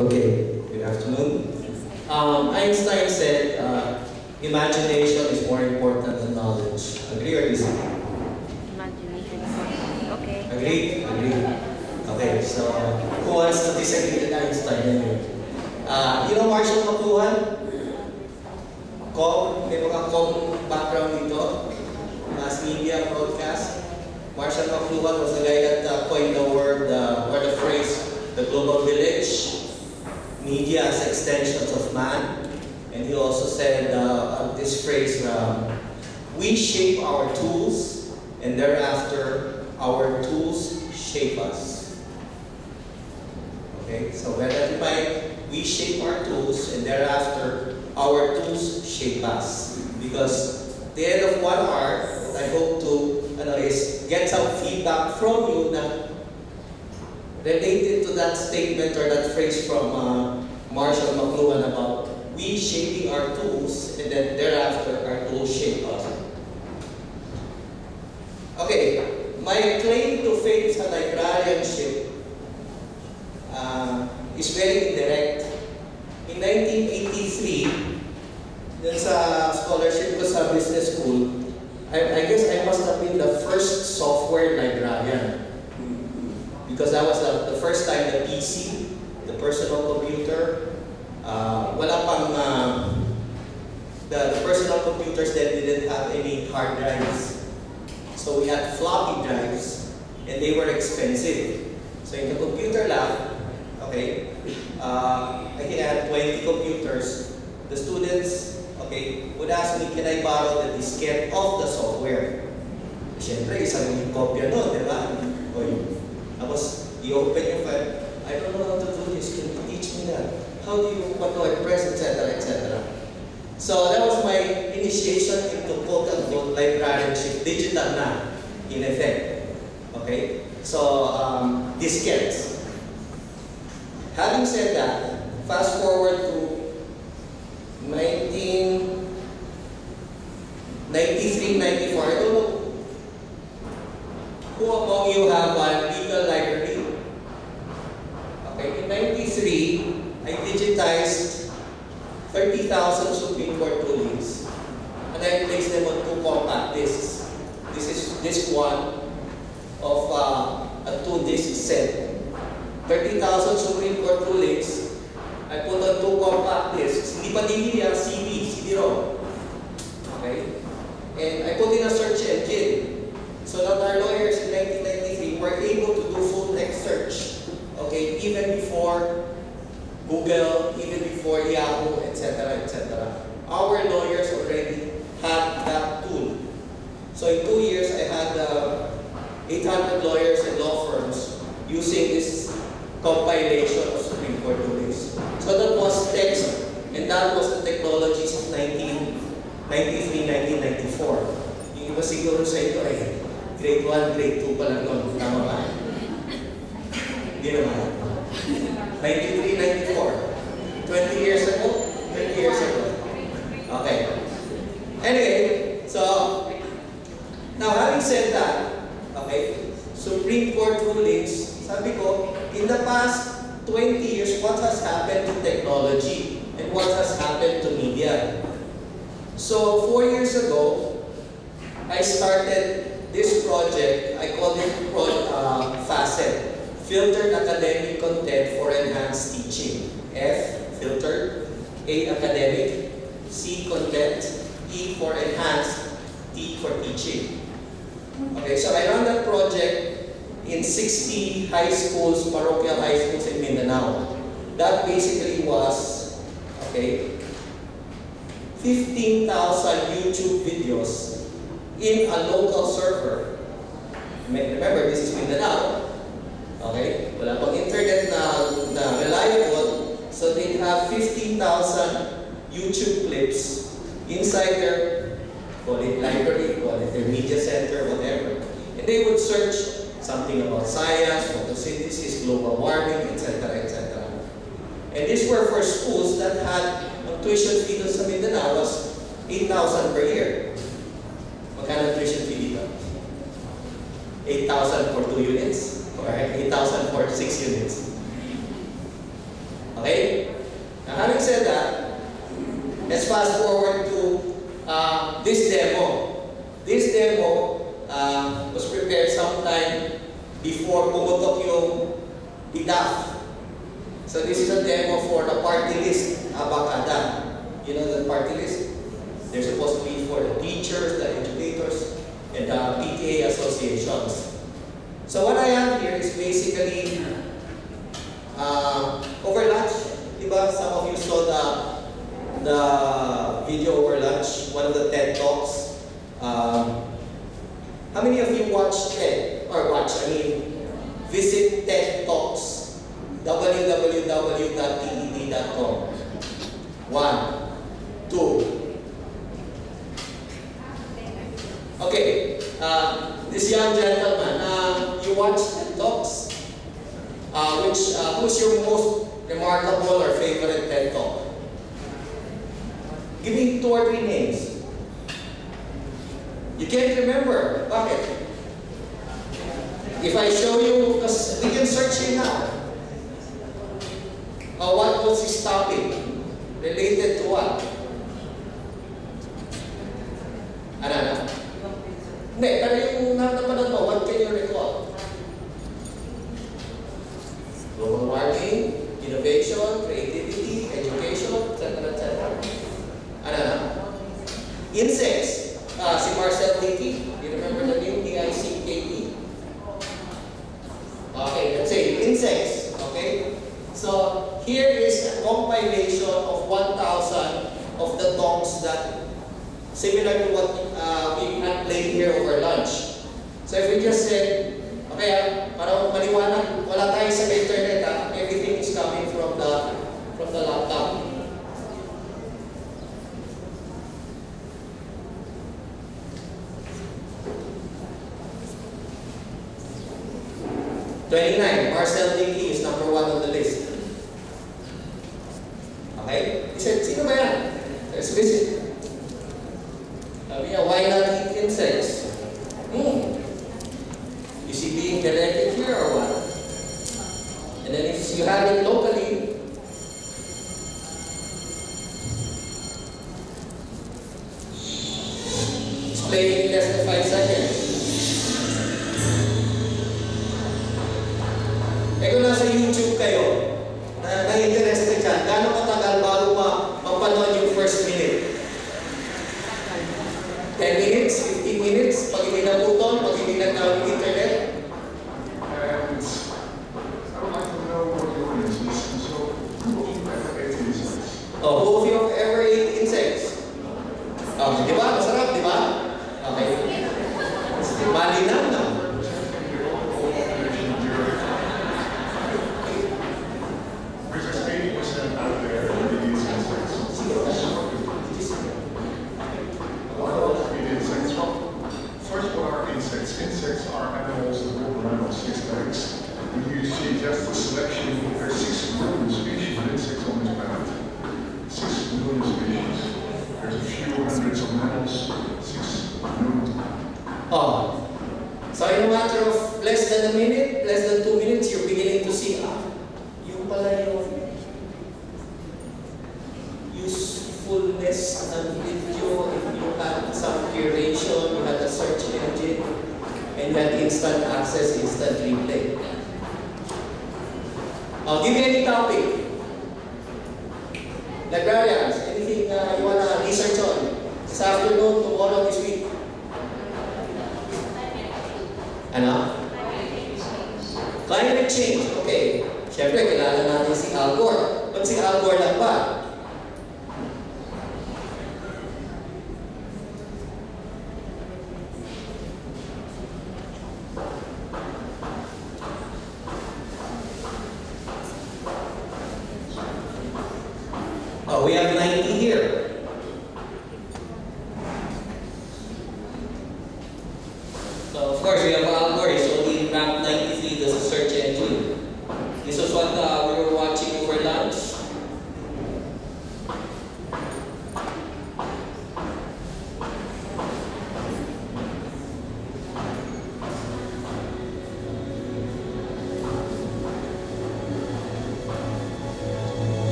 Okay, good afternoon. Um, Einstein said uh, imagination is more important than knowledge. Agree or disagree? Imagination. Okay. Agree? Agree. Okay, so who wants to disagree with Einstein anyway? Uh, you know Marshall McLuhan? Com, may mga com background dito. Mass media, broadcast. Marshall McLuhan was the guy that uh, coined the word, uh, or the phrase, the global village. Media as extensions of man. And he also said uh, this phrase, um, we shape our tools, and thereafter our tools shape us. Okay, so we identify we shape our tools, and thereafter our tools shape us. Because the end of one hour, I hope to ano, is get some feedback from you na related to that statement or that phrase from uh, Marshall McLuhan about we shaping our tools and then thereafter our tools shape us. Okay, my claim to fame sa librarianship uh, is very indirect. In 1983, dun sa scholarship ko sa business school, I, I guess I must have been the first software librarian. Because that was the, the first time the PC, the personal computer, uh, wala pang, uh, the, the personal computers then didn't have any hard drives. So we had floppy drives, and they were expensive. So in the computer lab, okay, uh, I I had 20 computers. The students, okay, would ask me, can I borrow the diskette of the software? Siyempre, isang kopya no, di ba? O yun. Tapos, i-open yung file. I don't know how to do this. Can you teach me that? How do you, what do I press, etc., etc. So that was my initiation into quote-unquote librarianship, digital na, in effect. Okay? So, um, diskettes. Having said that, fast forward to 1993, 94, I don't know who among you have a 1993, I digitized 30,000 Supreme Court rulings and I placed them on two compact discs. This is this one of uh, a two-disc set. 30,000 Supreme Court rulings I put on two compact discs. Hindi pa DVD ah, CD, CD-ROM. Okay? And I put in a search engine so that our lawyers in 1993 were able to do full-text search. Okay, even before Google, even before Yahoo, etc., etc. Our lawyers already had that tool. So in two years, I had uh, 800 lawyers and law firms using this compilation of Supreme Court rulings. So that was text, and that was the technologies of 1993, 1994. Yung iba siguro sa ito ay grade 1, grade 2 pa lang noon. Tama ba? Hindi naman. 93, 94. 20 years ago? 20 years ago. Okay. Anyway, so, now having said that, okay, Supreme Court rulings, sabi ko, in the past 20 years, what has happened to technology and what has happened to media? So, four years ago, I started this project, I call it pro, FACET, Filtered Academic Content for Enhanced Teaching. F, filtered, A, academic, C, content, E for enhanced, T for teaching. Okay, so I run that project in 60 high schools, parochial high schools in Mindanao. That basically was, okay, 15,000 YouTube videos in a local server. Remember, this is Mindanao. Okay? Wala pang internet na, na reliable. So they have 15,000 YouTube clips inside their, call it library, call it their media center, whatever. And they would search something about science, photosynthesis, global warming, etc., etc. And these were for schools that had tuition fee doon sa Mindanao was 8,000 per year. Magkano tuition fee dito? 8,000 for 2 units? Or 8,000 for 6 units? Okay? Now, having said that, let's fast forward to uh, this demo. This demo uh, was prepared sometime before pumutok yung DAF. So this is a demo for the party list, Abakada. You know the party list? They're supposed to be for the teachers, the educators, and the PTA associations. So what I have here is basically uh, over lunch, diba? Some of you saw the the video over lunch, one of the TED talks. Um, how many of you watched TED or watch? I mean, visit TED Talks www.ted.com. One, two. Okay, uh, this young gentleman, you TED Talks? Uh, which, uh, who's your most remarkable or favorite TED Talk? Give me two or three names. You can't remember. Bakit? If I show you, because we can search it now. Uh, what was his topic? Related to what? Ano na? Hindi, pero yung napanood mo, what can you recall? Warming, innovation, creativity, education, etc. etc. Ano na? Insects. Ah, si Marcel Dickey. You remember the name? D-I-C-K-E. Okay, let's say insects. Okay? So, here is a compilation of 1,000 of the talks that similar to what uh, we had played here over lunch. So if we just said, okay, ah, para maliwanag, wala tayo sa internet, Twenty-nine, Marcel Dicke is number one on the list.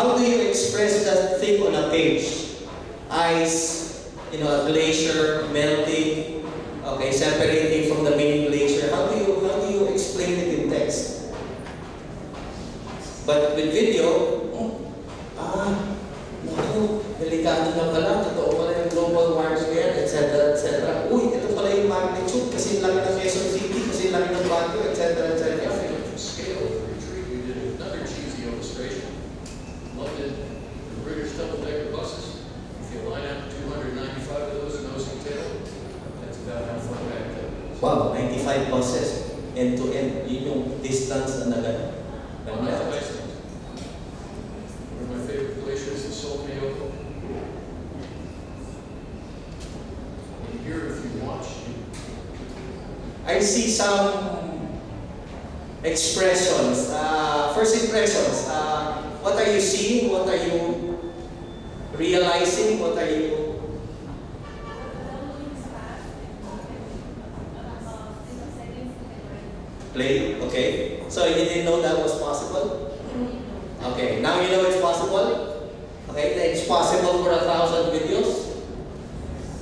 How do you express that thing on a page? Ice, you know, a glacier melting, okay, separating from the main glacier. How do you how do you explain it in text? But with video, oh, ah, naku, delikado na pala, totoo pala yung global warming yan, etc. etc. Uy, ito pala yung magnitude, kasi laki ng Quezon City, kasi laki ng Baguio, etc. etc. Yeah, I think scale of the retreat, we did another cheesy illustration. London, the British double-decker buses, if you line up two hundred ninety-five of those nose and tail, that's about how far back that is. Wow, 95 buses, end to end. Yun yung distance na nag Well, that's Iceland. One of my favorite glaciers is Solomeo. And here, if you watch, you I see some expressions. Uh, first impressions. Uh, what are you seeing? What are you realizing? What are you... Play? Okay. So you didn't know that was possible? Okay. Now you know it's possible? Okay. It's possible for a thousand videos.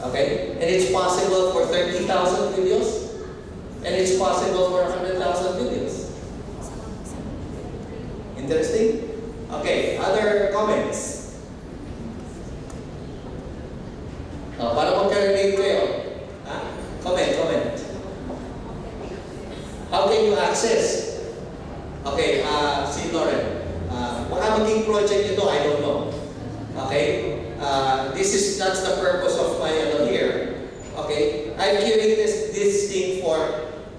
Okay? And it's possible for 30,000 videos. And it's possible for 100,000 videos. Interesting? Okay, other comments? Uh, para magka-relate kayo. Ha? Comment, comment. How can you access? Okay, uh, si Lauren. Uh, baka maging project nito, I don't know. Okay? Uh, this is that's the purpose of my ano here. Okay? I've curated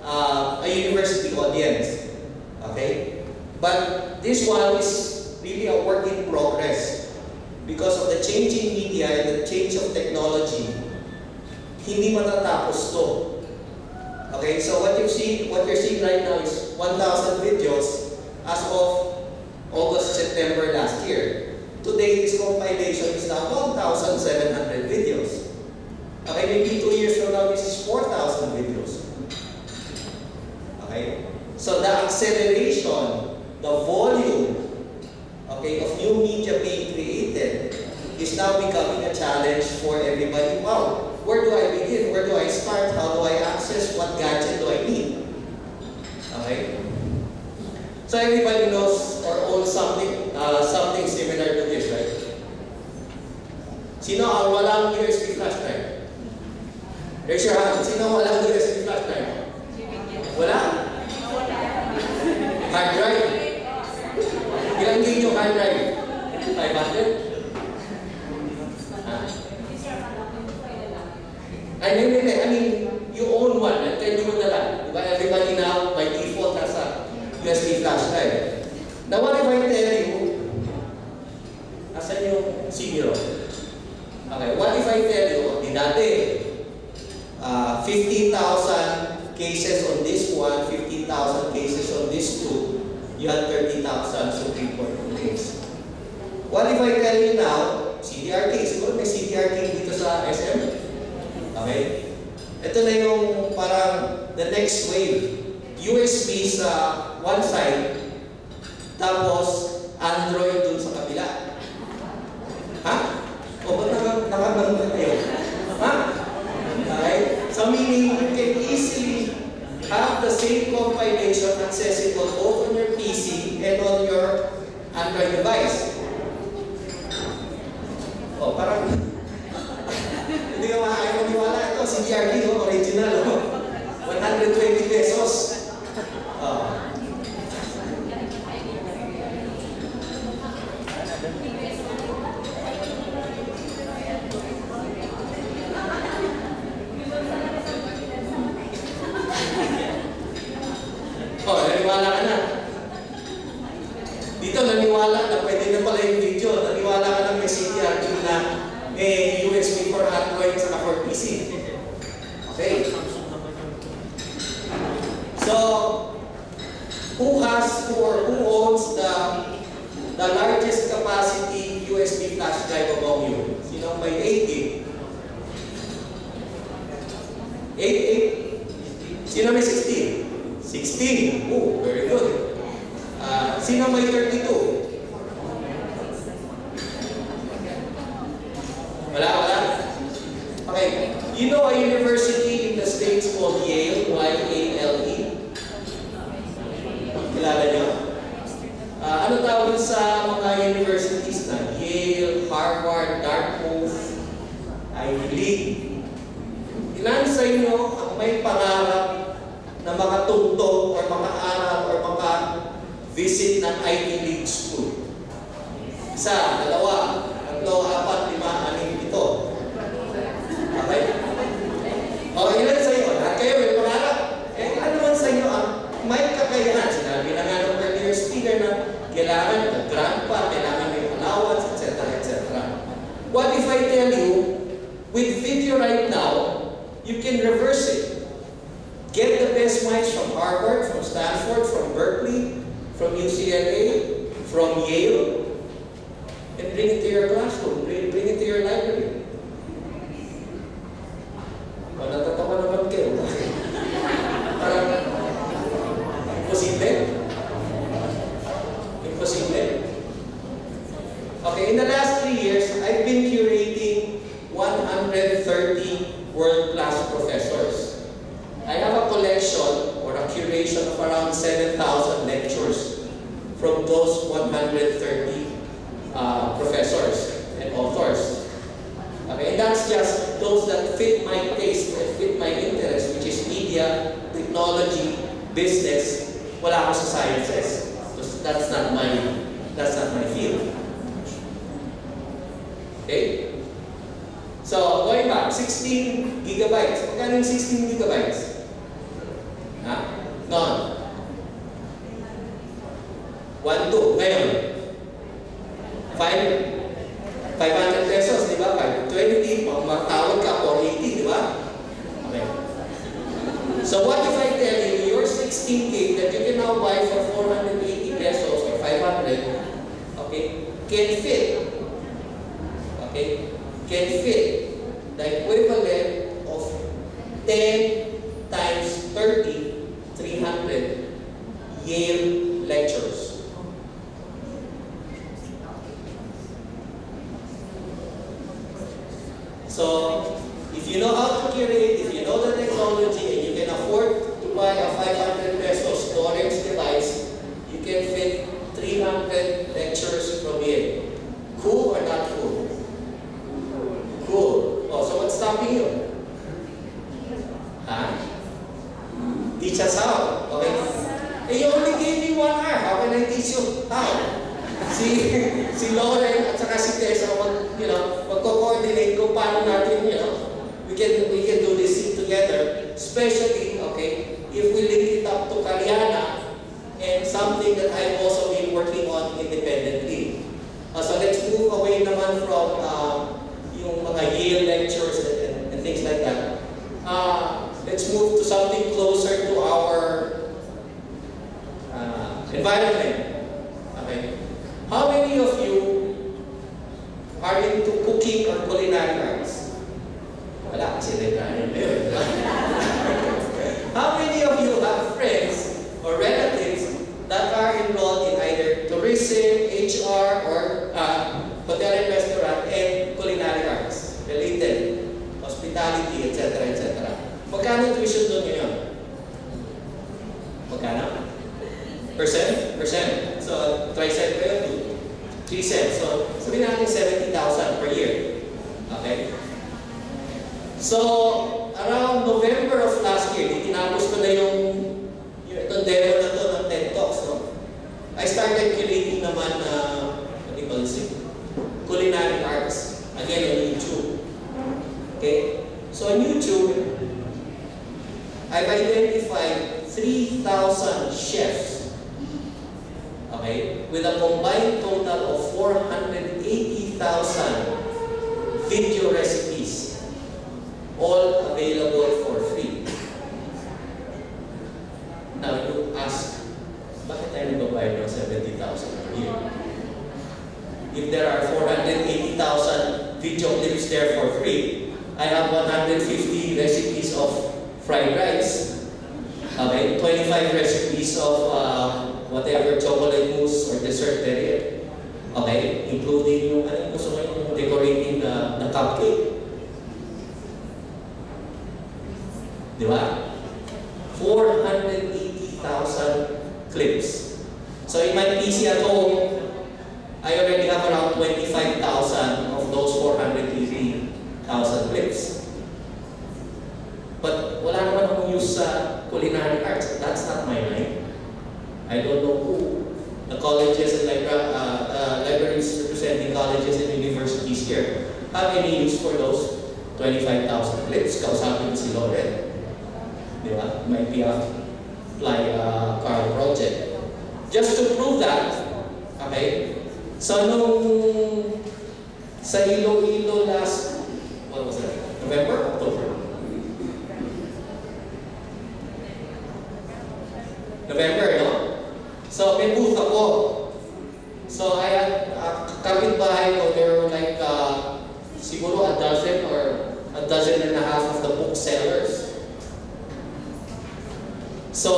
uh, a university audience. Okay? But this one is really a work in progress. Because of the changing media and the change of technology, hindi matatapos to. Okay, so what you see, what you're seeing right now is 1,000 videos as of August, September last year. Today, this compilation is now 1,700 videos. Okay, maybe two years from now, this is 4,000 videos. So the acceleration, the volume, okay, of new media being created is now becoming a challenge for everybody. Wow, where do I begin? Where do I start? How do I access? What gadget do I need? Okay? So everybody knows or owns something, uh, something similar to this, right? Sino ang walang USB flash drive? Raise your hand. Sino ang walang USB flash drive? Wala? Hard drive? Ilang gig yung hard drive? 500? Ah. Hindi, hindi. I mean, you own one. At then mo na. Diba? Everybody now, by default, has a USB flash drive. Now, what if I tell you, asan yung zero? Okay, what if I tell you, di dati, uh, 15,000 cases on this one, 15,000 this two, you had 30,000 Supreme Court rulings. What if I tell you now, CDRT, siguro may CDRT dito sa SM? Okay? Ito na yung parang the next wave. USB sa one side, tapos Android dun sa kabila. Ha? O ba't naka- nakagano'n na kayo? Ha? Okay? So meaning you can easily the same compilation accessible both on your PC and on your Android device. O parang hindi ka makakaya maniwala ito, CDRT, no? original, no? 120 pesos. Oh. Sino may 16? 16. Oh, very good. Uh, sino may 32? So, going back, 16 gigabytes. Magkano yung 16 gigabytes? sa Iloilo last, what was that? November? October? November, eh, no? So, may booth ako. So, I had, uh, kapit-bahay ko, there like, uh, siguro a dozen or a dozen and a half of the booksellers. So,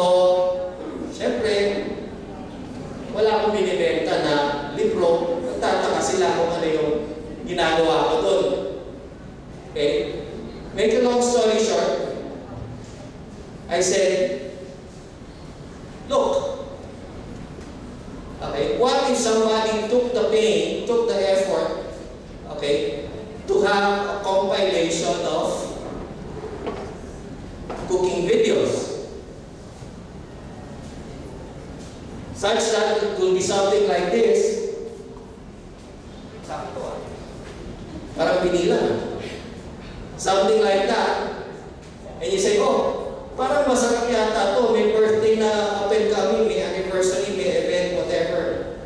ginagawa ko doon. Okay? Make a long story short, I said, look, okay, what if somebody took the pain, took the effort, okay, to have a compilation of cooking videos? Such that it could be something like this, Parang binila. Something like that. And you say, oh, parang masarap yata to. May birthday na up and coming, may anniversary, may event, whatever.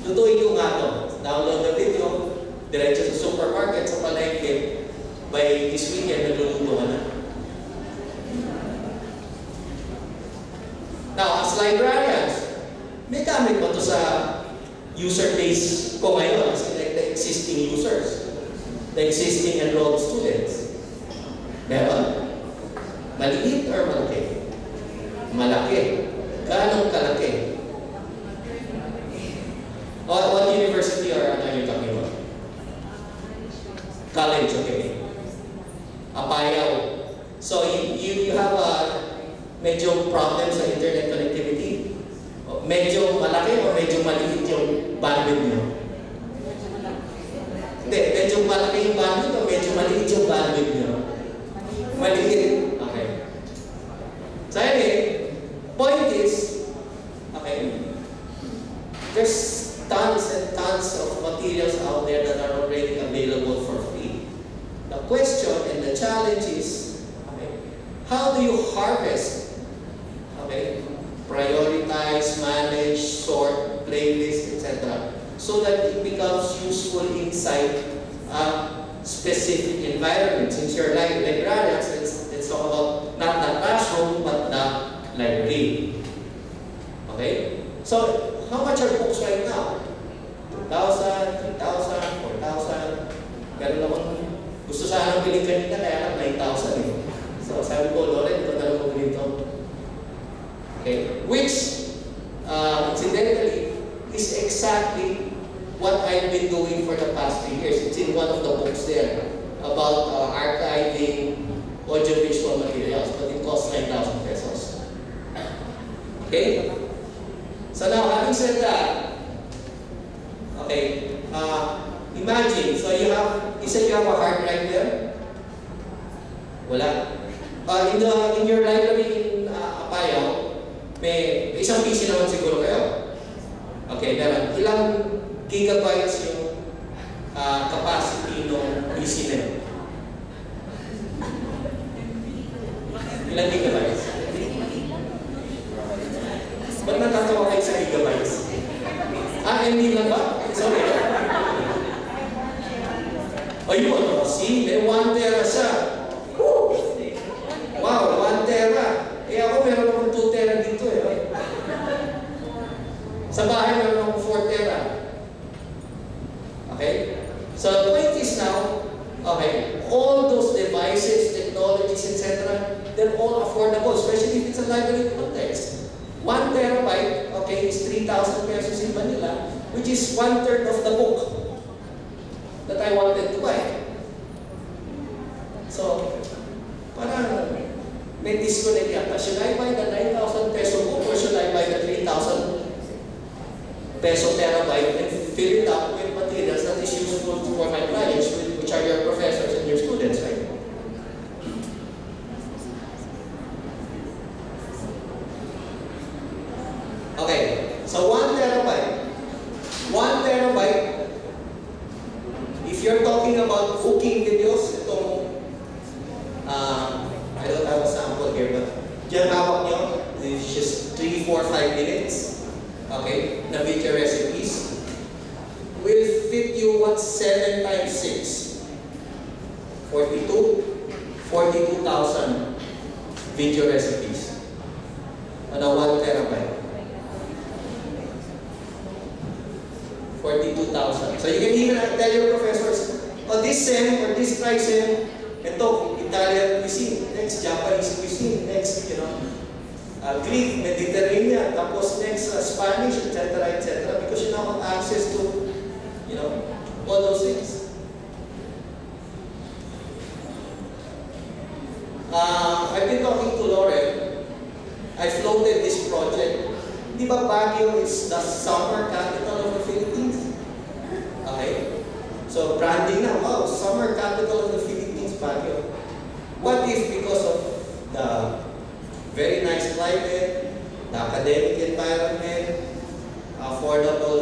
Tutuin ko nga to. Download the video. Diretso sa supermarket, sa palengke. By this weekend, nagluluto ka na. Now, as librarians, may gamit mo to sa user base ko ngayon, like the existing users. the existing enrolled students. Never. But if Saya ini devices, technologies, etc., they're all affordable, especially if it's a library context. 1 terabyte, okay, is 3,000 pesos in Manila, which is one third of the book that I wanted to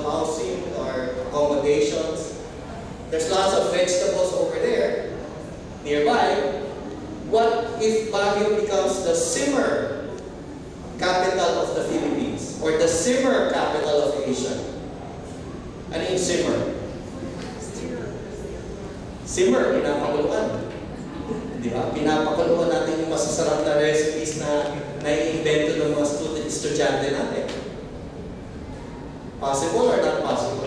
housing or accommodations, there's lots of vegetables over there nearby. What if Baguio becomes the simmer capital of the Philippines or the simmer capital of Asia? Ano yung simmer? Simmer, pinapakuluan. Di ba? Pinapakuluan natin yung masasarap na recipes na nai-invento ng mga student, estudyante natin. Possible or not possible?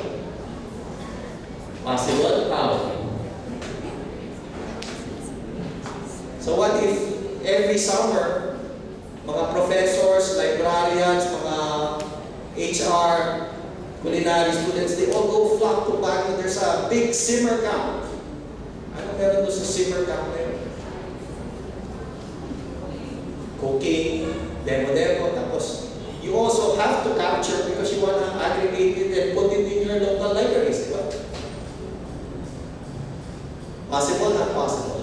Possible? How? So what if every summer, mga professors, librarians, mga HR, culinary students, they all go flock to Baguio. There's a big simmer camp. Ano meron doon sa simmer camp na yun? Cooking, demo-demo, you also have to capture because you want to aggregate it and put it in your local libraries, di? Possible, not possible?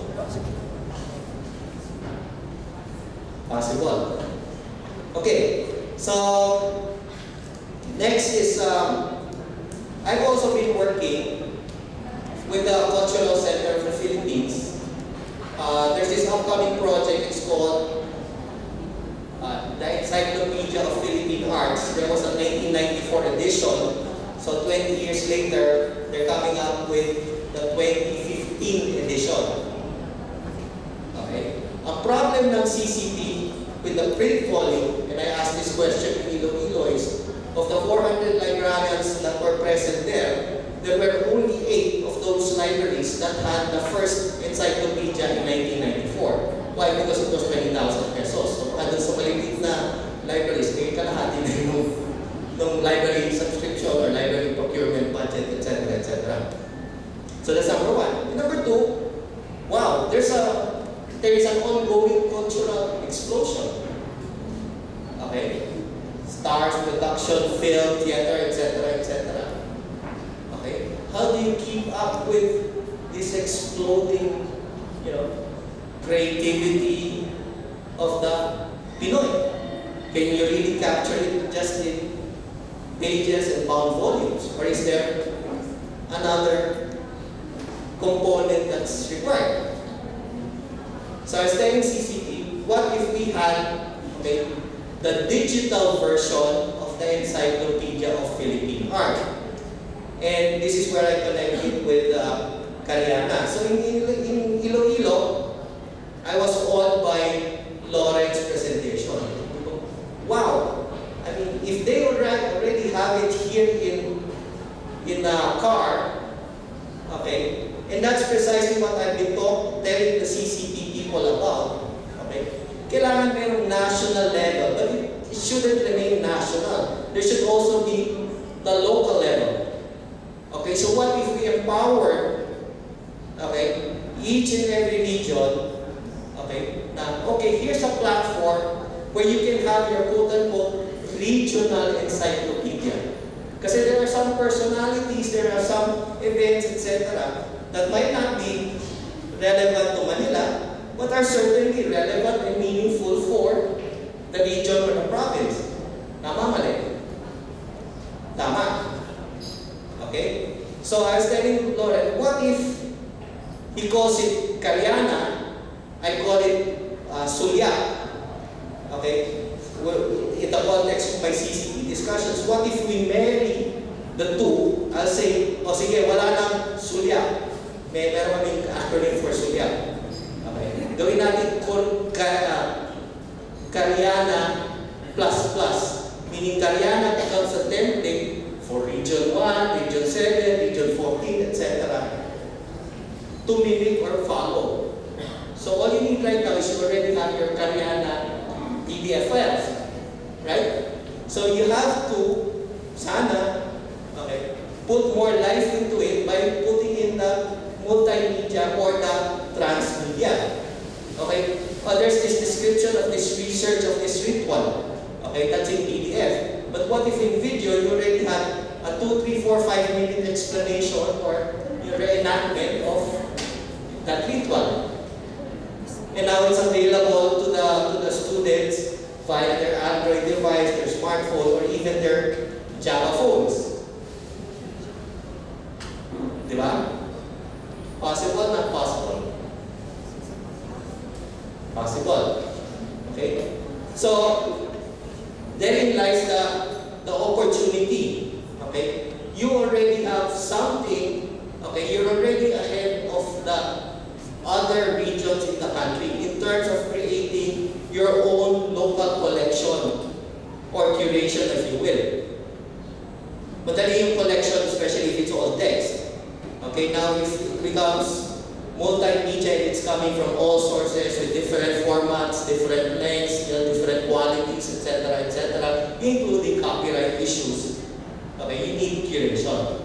Possible. Okay, so next is um, I've also been working with the Cultural Center of the Philippines. Uh, there's this upcoming project. It's called the Encyclopedia of Philippine Arts. There was a 1994 edition. So 20 years later, they're coming up with the 2015 edition. Okay. Ang problem ng CCP with the print volume, and I asked this question in Iloilo, is of the 400 librarians that were present there, there were only eight of those libraries that had the first encyclopedia in 1994. Why? Because it was 20,000 pesos. So, andun sa maliit na libraries, may kalahati na yung ng library subscription or library procurement budget, etc., etc. So that's number one. And number two, wow, there's a there is an ongoing cultural explosion. Okay? Stars, production, film, theater, etc., etc. Okay? How do you keep up with this exploding, you know, creativity of the Pinoy? Can you really capture it just in pages and bound volumes? Or is there another component that's required? So I was telling CCP, what if we had okay, the digital version of the Encyclopedia of Philippine Art? And this is where I connected with uh. So in, in, in Iloilo, I was awed by Lauren's presentation. Wow! I mean, if they already already have it here in in a car, okay, and that's precisely what I've been talk, telling the CCP people about, okay, kailangan merong national level, but it, it shouldn't remain national. There should also be the local level. Okay, so what if we empower, okay, each and every region, okay, okay, here's a platform where you can have your quote-unquote regional encyclopedia. Kasi there are some personalities, there are some events, etc. that might not be relevant to Manila, but are certainly relevant and meaningful for the region or the province. Tama, mali? Tama. Okay? So I was telling Lauren, what if he calls it Karyana, I call it uh, Sulya. Okay? Well, In the context of my CCP discussions, what if we marry the two? I'll say, o sige, wala nang Sulya. May meron kaming acronym for Sulya. Okay? Gawin natin kung ka, uh, plus plus. Meaning Karyana becomes a template for Region 1, Region 7, Region 14, etc. to mimic Okay, that's in PDF. But what if in video you already had a 2, 3, 4, 5 minute explanation or your reenactment of that ritual? And now it's available to the to the students via their Android device, their smartphone, or even their Java phones. Di? Possible, not possible? Possible. Okay? So, lies the, the opportunity. Okay? You already have something, okay, you're already ahead of the other regions in the country in terms of creating your own local collection or curation, if you will. Madali yung collection, especially if it's all text. Okay, now it becomes multimedia it's coming from all sources with different formats, different lengths, different qualities, etc., etc., including copyright issues. Okay, you need curation.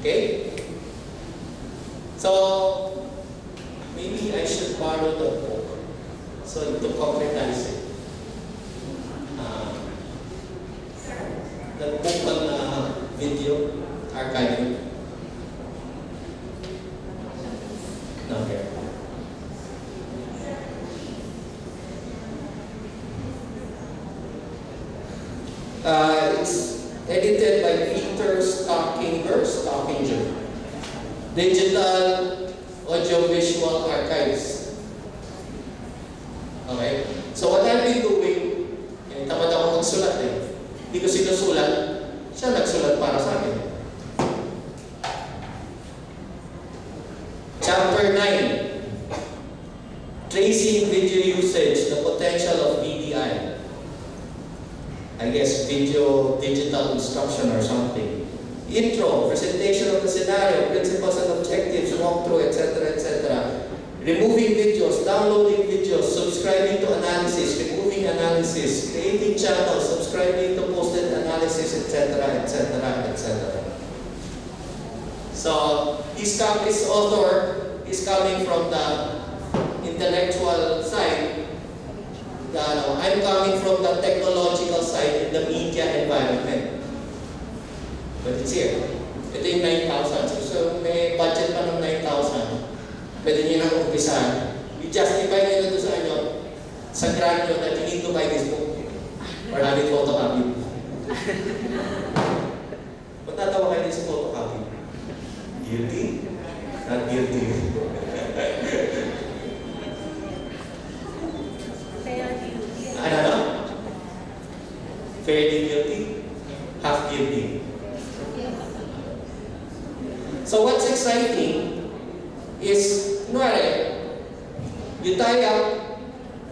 Okay? So, maybe I should borrow the book so to concretize it. Uh, the book on uh, video archiving. No, here. Uh, it's edited by Peter Stockinger, Stockinger. Digital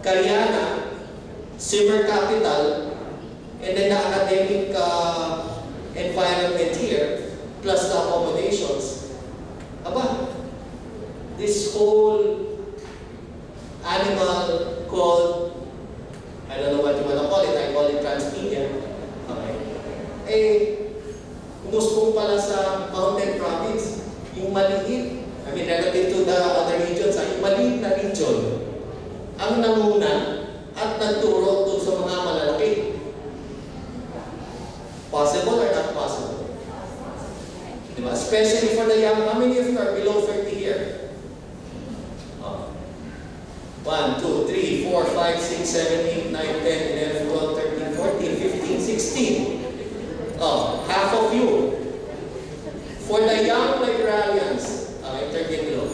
Karyana, Simmer Capital, and then the academic uh, environment here, plus the accommodations. Aba, this whole animal called, I don't know what you want to call it, I call it transmedia. Okay. Eh, umusbong pala sa mountain province, yung maliit, I mean relative to the other regions, ah, yung maliit na region, ang nanguna at nagturo doon sa mga malalaki. Possible or not possible? Diba? Especially for the young, how many of you are below 30 here? Oh. 1, 2, 3, 4, 5, 6, 7, 8, 9, 10, 11, 12, 13, 14, 15, 16. Oh, half of you. For the young librarians, okay, 30 below.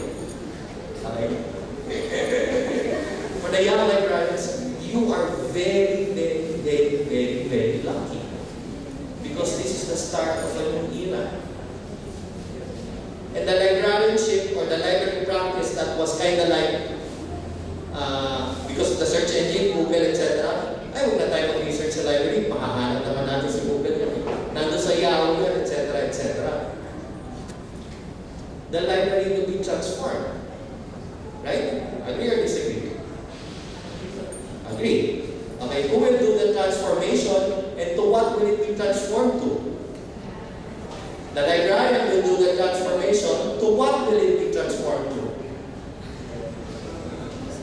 Okay? For the young librarians, you are very, very, very, very, very lucky. Because this is the start of a new era. And the librarianship or the library practice that was kind of like, uh, because of the search engine, Google, etc. Ay, huwag na tayo mag-research sa library, makahanap naman natin sa Google yun. Nandun sa Yahoo etc. etc. The library will be transformed. Right? Agree or disagree? Agree. Okay, who will do the transformation and to what will it be transformed to? The librarian will do the transformation. To what will it be transformed to?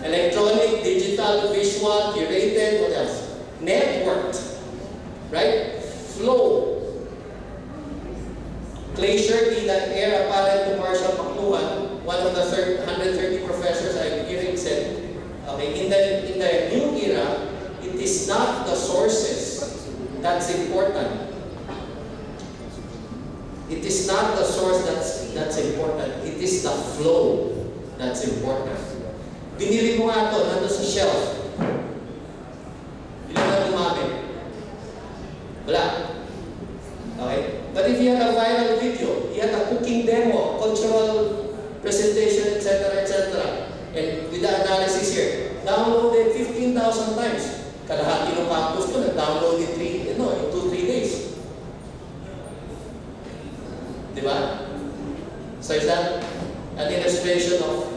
Electronic, digital, visual, curated, what else? Networked. Right? Flow. Clay Shirky, that heir apparent to Marshall McLuhan, one of the 130 professors I've hearing said, okay, in the, in the new is not the sources that's important. It is not the source that's, that's important. It is the flow that's important. Binili mo nga ito, nandun sa shelf. Ng campus ko, nag-download in 3, you know, in 2-3 days. Di ba? So is that an illustration of,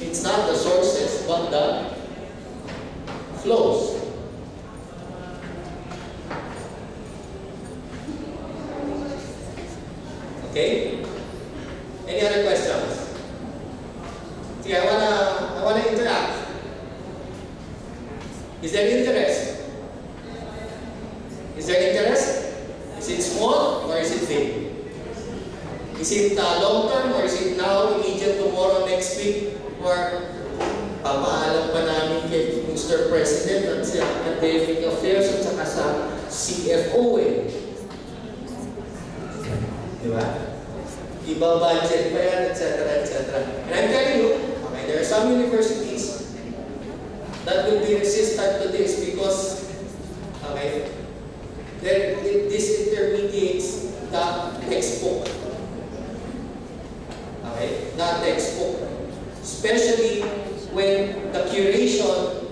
it's not the sources, but the flows. Okay? Any other questions? See, I wanna, I wanna interact. Is there interest? Is there interest? Is it small or is it big? Is it uh, long term or is it now, immediate, tomorrow, next week? Or papaalam pa namin kay Mr. President at sa Academic Affairs at saka sa CFO eh. Di ba? Iba budget pa yan, etc. etc. And I'm telling you, okay, there are some universities that will be resistant to this because, okay, there, it, this intermediates the textbook. Okay, the textbook. Especially when the curation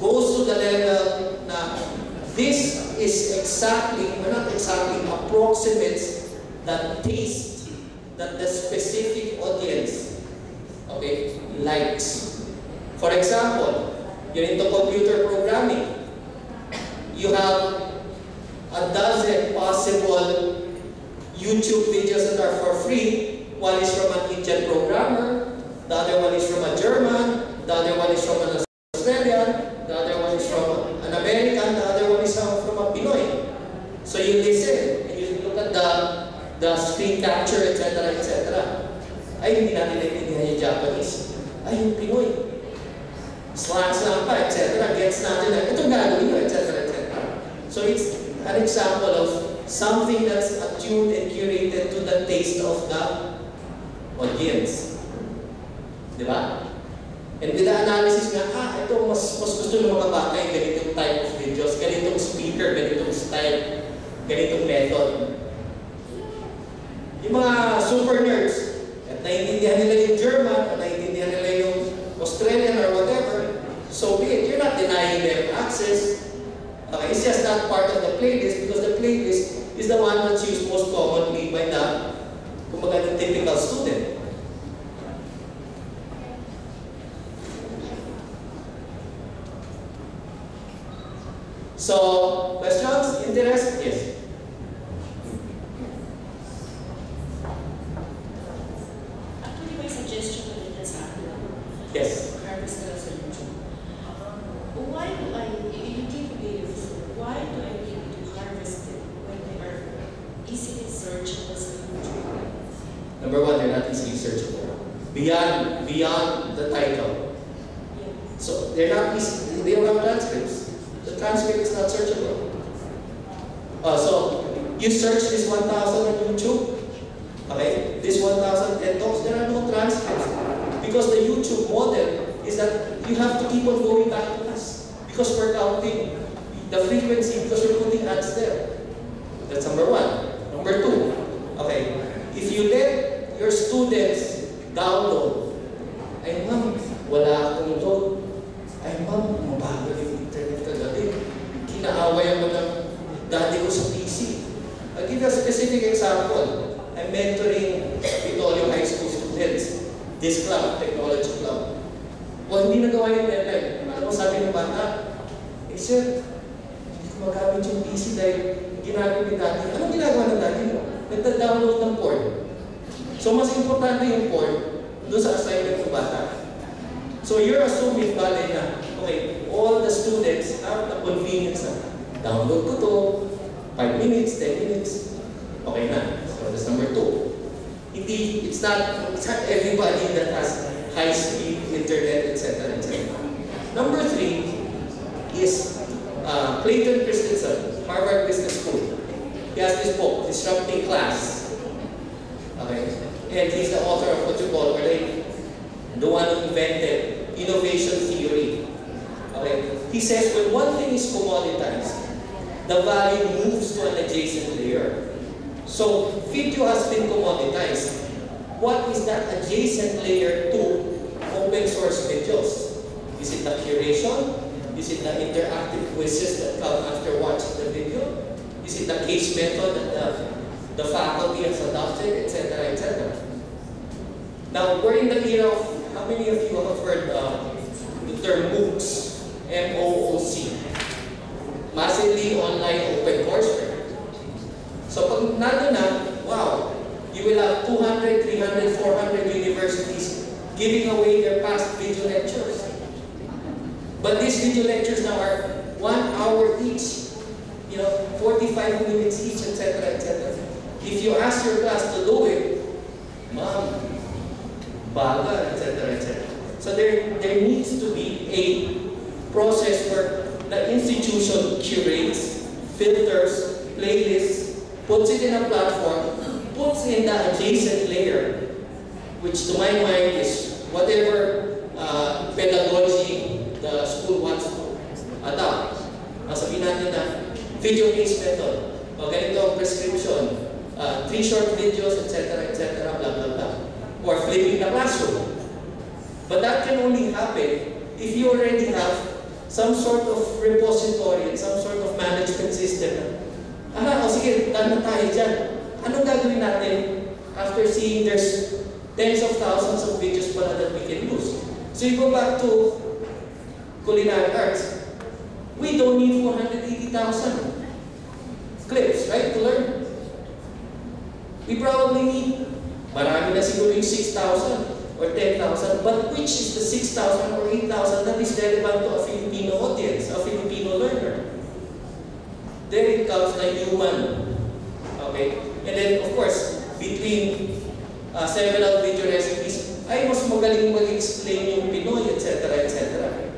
goes to the level na this is exactly, or not exactly, approximates the taste that the specific audience, okay, likes. For example, you're into computer programming. You have a dozen possible YouTube videos that are for free. One is from an Indian programmer, the other one is from a German, the other one is from an Australian, the other one is from an American, the other one is from from a Pinoy. So you listen and you look at the the screen capture, etc., etc. Ay, hindi natin naiintindihan yung Japanese. Ay, yung Pinoy. Slants lang pa, etc. Gets natin na, ito gagawin nyo, etc., etc. So it's an example of something that's attuned and curated to the taste of the audience. YouTube model is that you have to keep on going back to us. Because we're counting the frequency, because we're putting ads there. That's number one. Number two, okay, if you let your students download, ay ma'am, wala akong load. Ay ma'am, mabagal yung internet kagabi. Kinaaway ako ng daddy ko sa PC. I'll give you a specific example. I'm mentoring Vitolio High School students. This club, technology club. O hindi nagawa yung deadline. Ano mo sabi ng bata? Eh sir, hindi ko magamit yung PC dahil ginamit ni daddy. Anong ginagawa ng daddy mo? Nagda-download ng porn. So mas importante yung porn doon sa assignment ng bata. So you're assuming bale na, okay, all the students have the convenience na download ko to, 5 minutes, 10 minutes, okay na. So that's number two. Hindi, it's not, it's not everybody that has high-speed internet, etc., etc. Number three is uh, Clayton Christensen, Harvard Business School. He has this book, Disrupting Class. Okay? And he's the author of what you call, like, the one who invented innovation theory. Okay? He says when one thing is commoditized, the value moves to an adjacent layer. So, video has been commoditized. What is that adjacent layer to open source videos? Is it the curation? Is it the interactive quizzes that come after watching the video? Is it the case method that the, the faculty has adopted, etc., etc.? Now, we're in the era of, how many of you have heard uh, the term MOOCs? M-O-O-C. Massively Online Open Courseware. So pag nandun na, wow, you will have 200, 300, 400 universities giving away their past video lectures. But these video lectures now are one hour each, you know, 45 minutes each, etc., etc. If you ask your class to do it, mom, baga, etc., etc. So there, there needs to be a process where the institution curates, filters, playlists, puts it in a platform, puts in the adjacent layer, which to my mind is whatever uh, pedagogy the school wants to adopt. Sabihin natin na video case method, o ganito ang prescription, uh, three short videos, etc., etc., blah, blah, blah. Or flipping the classroom. But that can only happen if you already have some sort of repository and some sort of management system. Ah, o sige, done na tayo dyan. Anong gagawin natin after seeing there's tens of thousands of videos pala that we can use? So you go back to culinary arts. We don't need 480,000 clips, right, to learn. We probably need, marami na siguro yung 6,000 or 10,000, but which is the 6,000 or 8,000 that is relevant to a Filipino audience, a Filipino learner? then it comes the human. Okay? And then, of course, between uh, several video recipes, ay mas magaling mag-explain yung Pinoy, etc., etc.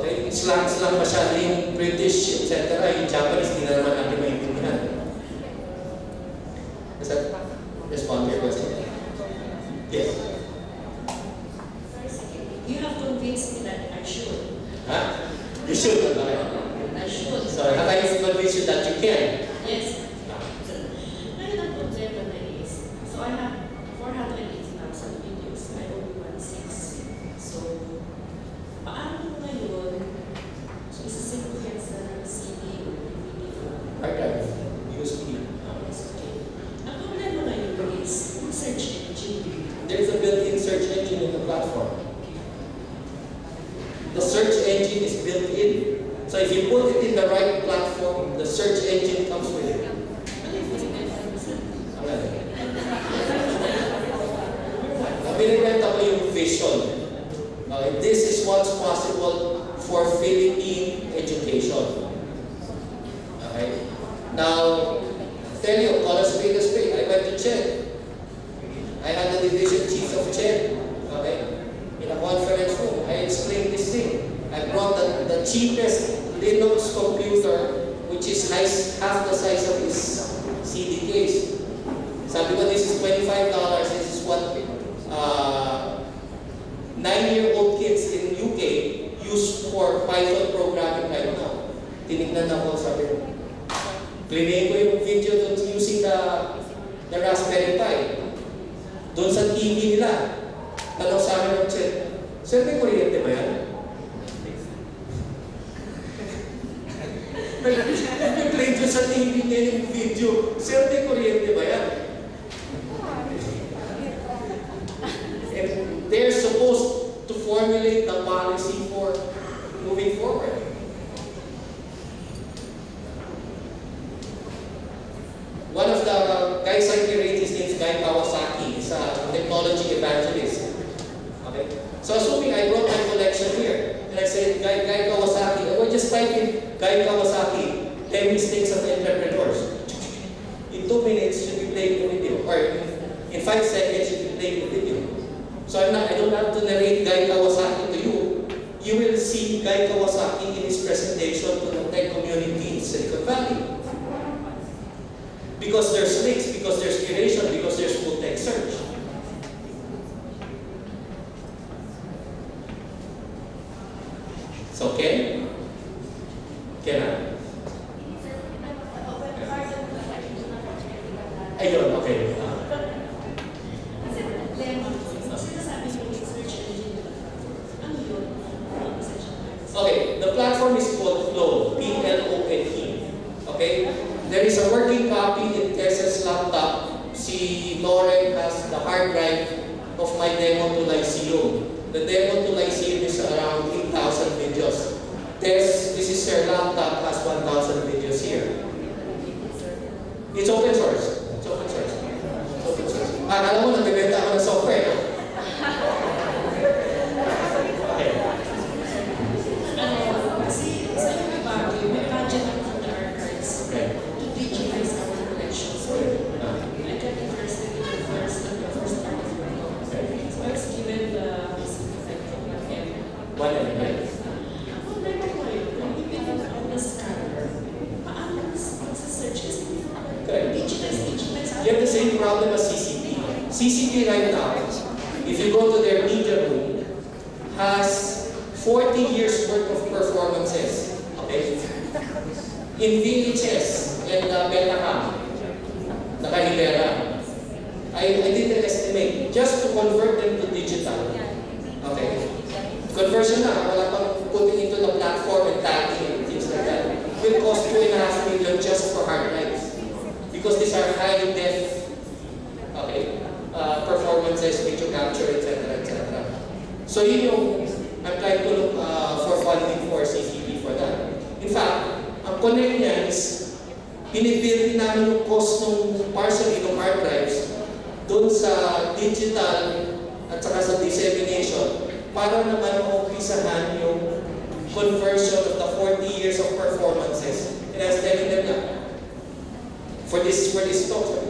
Okay? Slang-slang masyado yung British, etc. Yung Japanese, hindi na naman natin maintindihan. Is that respond to your question? Yes. You have convinced me that I should. Huh? You should. Sorry. have I supervision that you can? Yes. So I have 400 five seconds if you play the video. So I'm not, I don't have to narrate Guy Kawasaki to you. You will see Guy Kawasaki in his presentation to the tech community in Silicon Valley. Because there's links lenses, picture capture, etc., etc. So yun yung I'm trying to look uh, for funding for CCTV for that. In fact, ang connect niya is binibuild namin yung cost ng partially ng hard drives doon sa digital at saka sa dissemination para naman maumpisahan yung conversion of the 40 years of performances. And I was telling them na, for this, for this talk,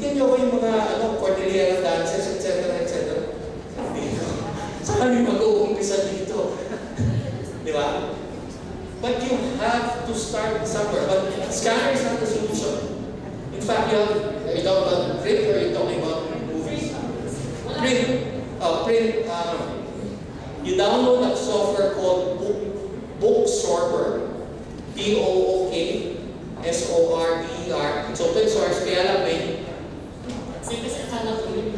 Bigyan niyo ako yung mga ano, Cordillera dances, etc. etc. Sabi ko, saan yung mag-uumpisa dito? Di ba? But you have to start somewhere. But scanner is not the solution. In fact, you have, are you talking about print or are you talking about movies? Print. Uh, print, um, you download a software called Book, Book Sorber. B-O-O-K S-O-R-B-E-R. It's open source, kaya lang may stand you.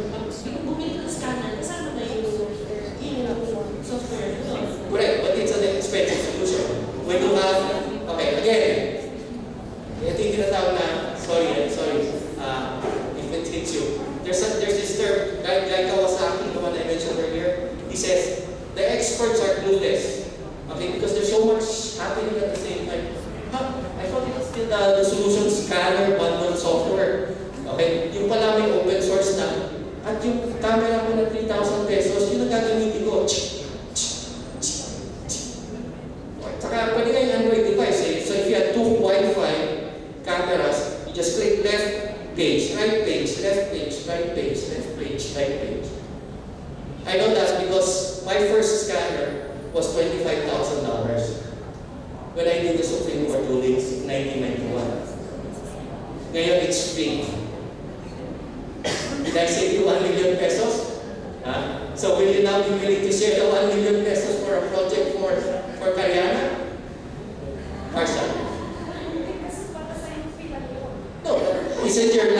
Did I say 1 million pesos? Huh? So will you now be willing to share the 1 million pesos for a project for, for Karyana? Marsha? No, isn't your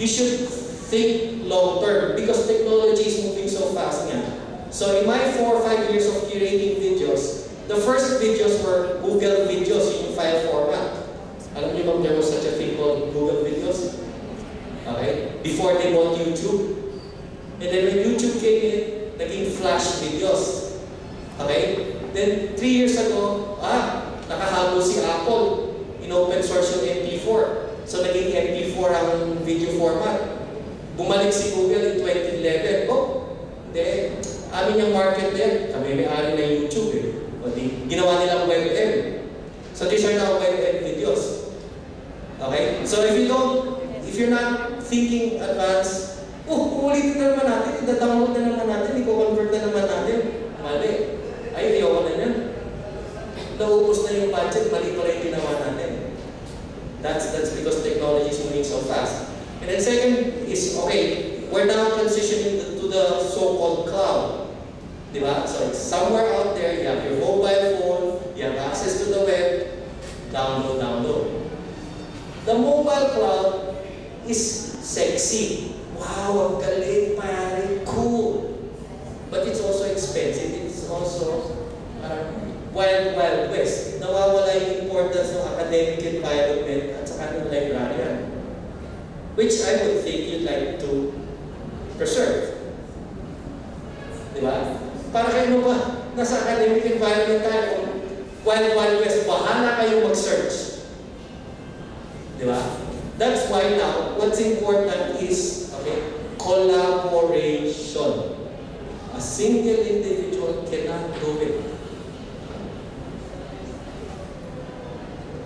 you should think long term because technology is moving so fast nga. So in my four or five years of curating videos, the first videos were Google videos in file format. Alam niyo bang there was such a thing called Google videos? Okay? Before they bought YouTube. And then when YouTube came in, naging flash videos. Okay? Then, three years ago, ah, nakahabol si Apple. Video format. Bumalik si Google in 2011. Oh, hindi. Amin yung market din. Kami may-ari ng YouTube eh. O di, ginawa nilang WebM. So, these are now WebM videos. Okay? So, if you don't, if you're not thinking advance, oh, uulitin na naman natin, ida-download na naman natin, i-convert na naman natin. Mali. Ay, ayoko na yan. Naubos na yung budget, mali pa rin ginawa natin. That's, that's because technology is moving so fast. And then second is, okay, we're now transitioning to the so-called cloud. Diba? So it's somewhere out there, you have your mobile phone, you have access to the web, download, download. The mobile cloud is sexy. Wow, ang galing, pare, cool. But it's also expensive. It's also uh, wild, wild west. Nawawala yung importance ng academic environment at saka ng librarian. Which I would think you'd like to preserve. Di ba? Para kayo ba, nasa academic environment tayo, wild, wild west, bahala kayo mag-search. Di ba? That's why now, what's important is, okay, collaboration. A single individual cannot do it.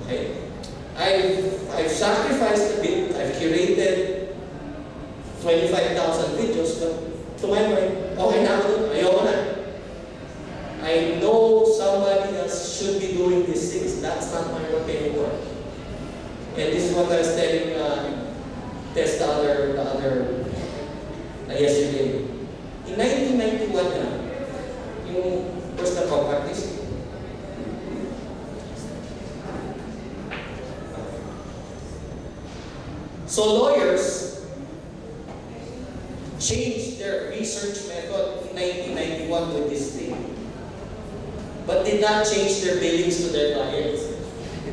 Okay? I've, I've sacrificed a bit, curated 25,000 videos, but to my mind, okay na ako ayoko na. I know somebody else should be doing these things. That's not my work anymore. And this is what I was telling uh, Tess the other, the other uh, yesterday. In 1991 na, yung first na compact disc, So lawyers changed their research method in 1991 with this thing, but did not change their billings to their clients.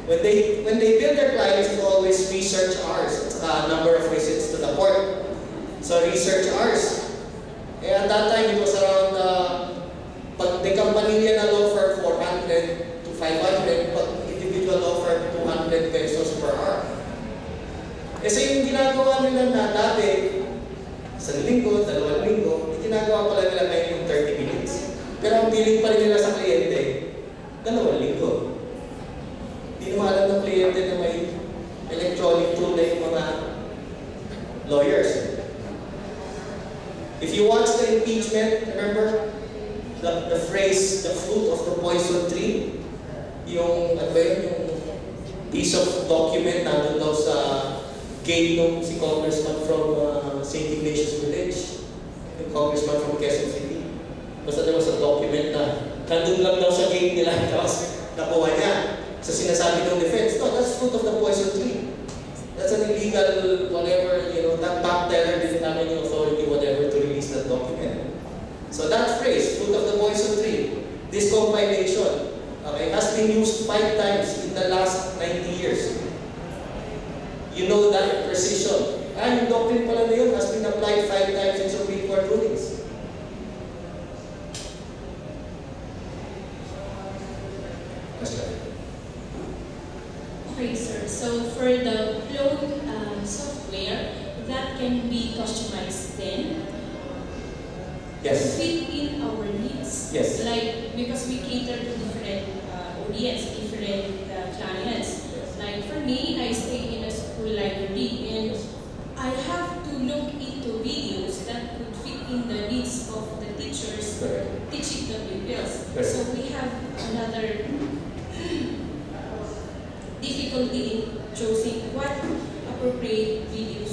When they when they bill their clients, it's always research hours, it's a number of visits to the court. So research hours. Eh, at that time, it was around, uh, pag may kampanilya na law firm, 400 to 500, pag individual law firm, 200 pesos per hour. Kasi yung ginagawa nila na dati, sa linggo, dalawang linggo, yung ginagawa pala nila ngayon yung 30 minutes. Pero ang billing pa rin nila sa kliyente, dalawang linggo. Hindi naman alam ng kliyente na may electronic tool na yung mga lawyers. If you watch the impeachment, remember the, the phrase, the fruit of the poison tree? Yung, ano ba yun, yung piece of document nandun daw sa gate nung si congressman from uh, St. Ignatius Village, yung congressman from Quezon City. Basta there was a document na nandun lang daw sa gate nila, tapos nakuha niya. Sa sinasabi ng defense, no, that's fruit of the poison tree. That's an illegal, whatever, you know, that back teller didn't have any authority, whatever, to release that document. So that phrase, fruit of the poison tree, this compilation, okay, has been used five times in the last 90 years. You know that precision. Ah, yung doctrine pala na yun has been applied five times in Supreme Court rulings. Question. Okay, sir. So for the Plone um, software, that can be customized then Yes. fit in our needs. Yes. Like because we cater to different audience, different uh, clients. Like for me, I stay in a school library and I have to look into videos that could fit in the needs of the teachers teaching the pupils. So we have another difficulty in choosing what appropriate videos